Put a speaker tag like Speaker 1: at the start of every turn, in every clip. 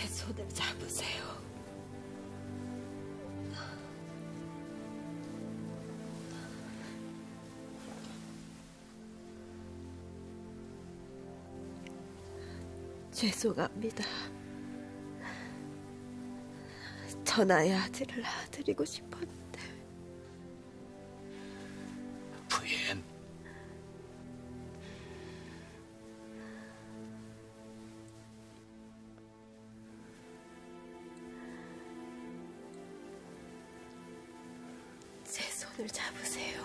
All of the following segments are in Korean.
Speaker 1: 제 손을 잡으세요. 죄송합니다. 전하의 아들을 낳아드리고 싶었는데. 손을 잡으세요.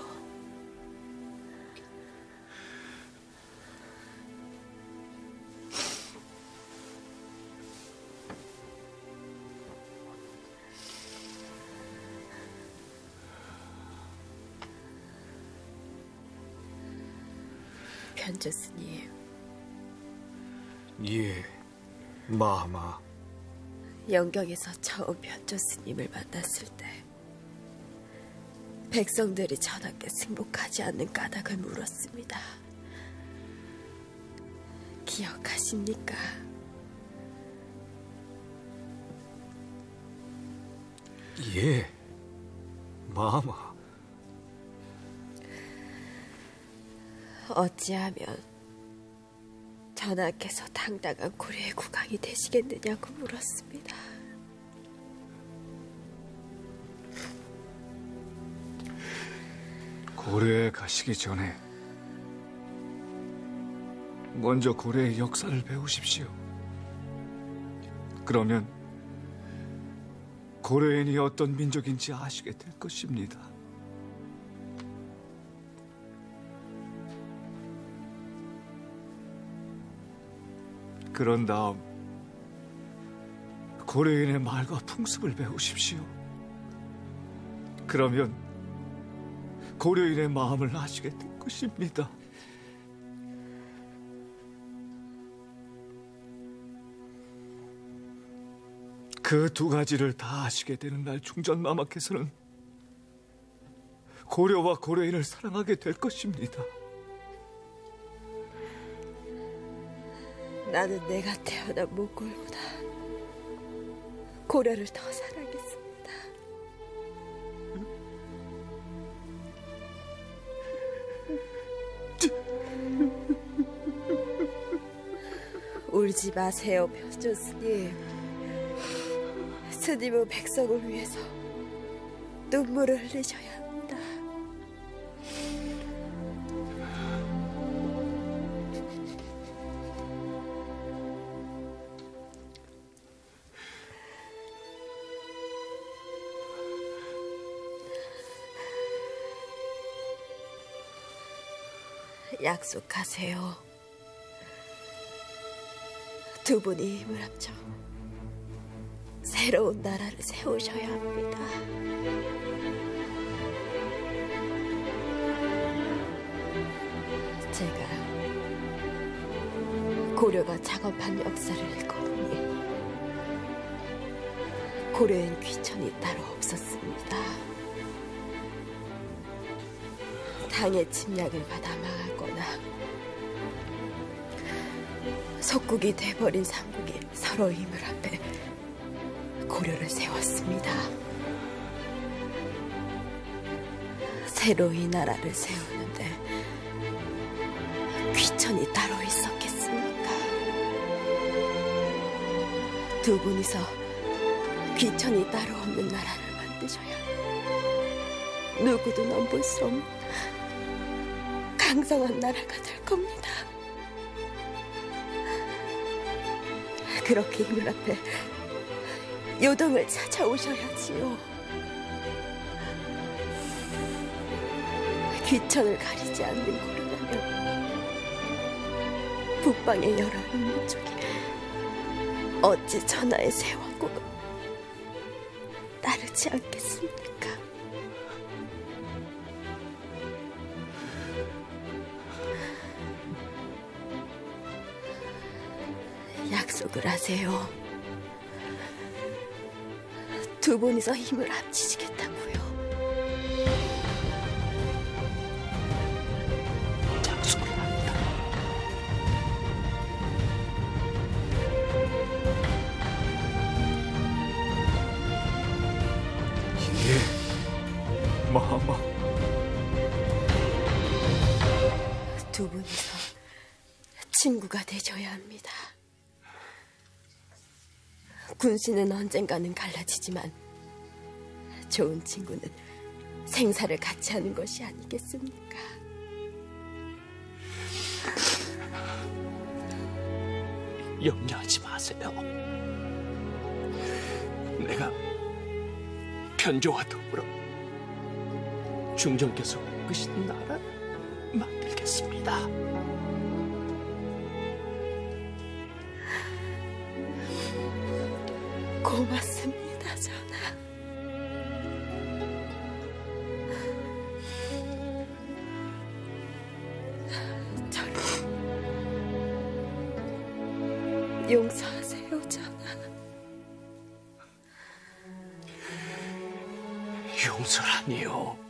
Speaker 1: 변조 스님,
Speaker 2: 예, 마마.
Speaker 1: 영경에서 처음 변조 스님을 만났을 때 백성들이 전하께 승복하지 않는 까닭을 물었습니다. 기억하십니까?
Speaker 2: 예, 마마.
Speaker 1: 어찌하면 전하께서 당당한 고려의 국왕이 되시겠느냐고 물었습니다.
Speaker 2: 고려에 가시기 전에 먼저 고려의 역사를 배우십시오. 그러면 고려인이 어떤 민족인지 아시게 될 것입니다. 그런 다음 고려인의 말과 풍습을 배우십시오. 그러면 고려인의 마음을 아시게 될 것입니다. 그 두 가지를 다 아시게 되는 날 중전마마께서는 고려와 고려인을 사랑하게 될 것입니다.
Speaker 1: 나는 내가 태어난 몽골보다 고려를 더 사랑했 울지 마세요, 변조 스님. 스님은 백성을 위해서 눈물을 흘리셔야 합니다. 약속하세요. 두 분이 힘을 합쳐 새로운 나라를 세우셔야 합니다. 제가 고려가 작업한 역사를 읽어보니 고려엔 귀천이 따로 없었습니다. 당의 침략을 받아 망하 속국이 돼버린 삼국이 서로 힘을 합해 고려를 세웠습니다. 새로 이 나라를 세우는데 귀천이 따로 있었겠습니까? 두 분이서 귀천이 따로 없는 나라를 만드셔야 누구도 넘볼 수 없는 강성한 나라가 될 겁니다. 그렇게 힘을 앞에 요동을 찾아오셔야지요. 귀천을 가리지 않는 고려라면 북방의 여러 민족이 어찌 전하의 새 왕국을 따르지 않겠습니까? 힘을 하세요. 두 분이서 힘을 합치시겠다고요.
Speaker 3: 약속을 합니다. 예, 마마.
Speaker 1: 두 분이서 친구가 되셔야 합니다. 군신은 언젠가는 갈라지지만 좋은 친구는 생사를 같이 하는 것이 아니겠습니까?
Speaker 3: 염려하지 마세요. 내가 편조와 더불어 중정께서 꾸신 나라 만들겠습니다.
Speaker 1: 고맙습니다, 전하. 저를 용서하세요, 전하.
Speaker 3: 용서라니요.